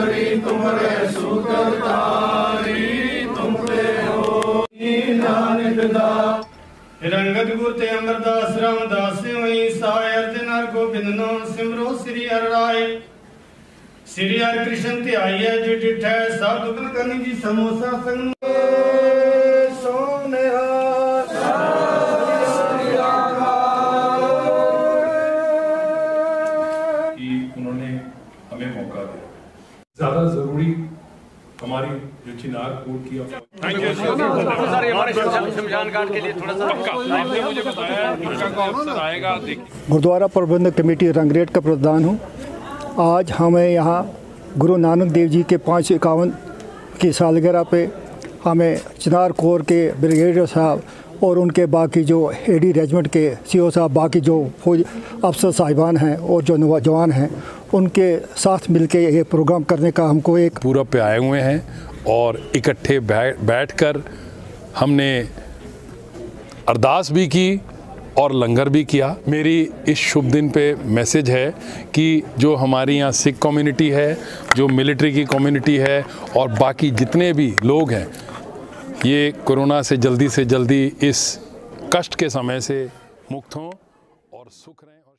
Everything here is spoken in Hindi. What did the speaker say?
करी तुम्हारे सूत्रधारी तुम पे हो नानक दा रंगत गुरते अमरदास रामदास वही साय अर्जनर गोबिंद नो सिमरो श्री हर राय श्री हर कृष्ण ते आइए जो डिठै साधु कन कन जी समोसा संग सोने कि उन्होंने हमें मौका दिया ज़्यादा ज़रूरी हमारी जो चिनार कोर्ट की गुरुद्वारा प्रबंधक कमेटी रंगरेट का प्रधान हूँ। आज हमें यहाँ गुरु नानक देव जी के पाँच इक्यावन की सालगिरह पे हमें चिनार कोर के ब्रिगेडियर साहब और उनके बाकी जो एडी रेजिमेंट के सीओ साहब बाकी जो फौज अफसर साहिबान हैं और जो नौजवान हैं उनके साथ मिलके ये प्रोग्राम करने का हमको एक पूरब पे आए हुए हैं और इकट्ठे बैठ कर हमने अरदास भी की और लंगर भी किया। मेरी इस शुभ दिन पे मैसेज है कि जो हमारी यहाँ सिख कम्युनिटी है, जो मिलिट्री की कम्युनिटी है और बाकी जितने भी लोग हैं, ये कोरोना से जल्दी से जल्दी इस कष्ट के समय से मुक्त हों और सुख रहें।